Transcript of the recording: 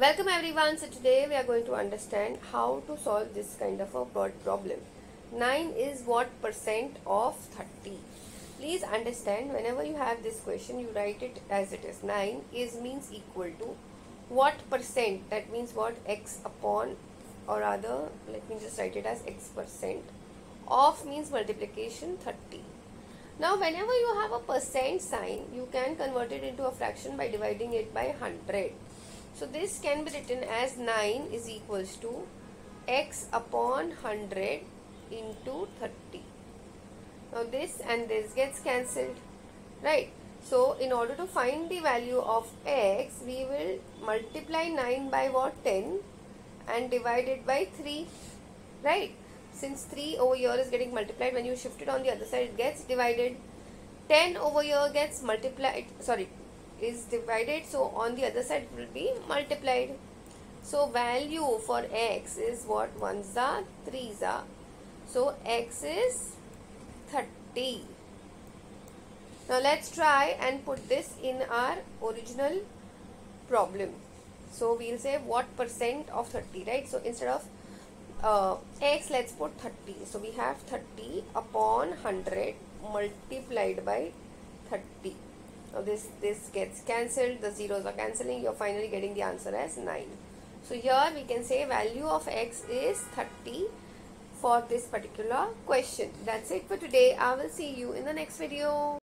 Welcome everyone. So today we are going to understand how to solve this kind of a problem. 9 is what percent of 30? Please understand whenever you have this question you write it as it is. 9 is means equal to what percent that means what x upon or rather let me just write it as x percent of means multiplication 30. Now whenever you have a percent sign you can convert it into a fraction by dividing it by 100 so this can be written as 9 is equals to x upon 100 into 30. Now this and this gets cancelled. Right. So in order to find the value of x, we will multiply 9 by what? 10 and divide it by 3. Right. Since 3 over here is getting multiplied, when you shift it on the other side, it gets divided. 10 over here gets multiplied, sorry, is divided so on the other side it will be multiplied. So value for x is what? 1s are 3s are. So x is 30 now let's try and put this in our original problem. So we'll say what percent of 30 right? So instead of uh, x let's put 30 so we have 30 upon 100 multiplied by 30 now this, this gets cancelled, the zeros are cancelling, you're finally getting the answer as 9. So here we can say value of x is 30 for this particular question. That's it for today. I will see you in the next video.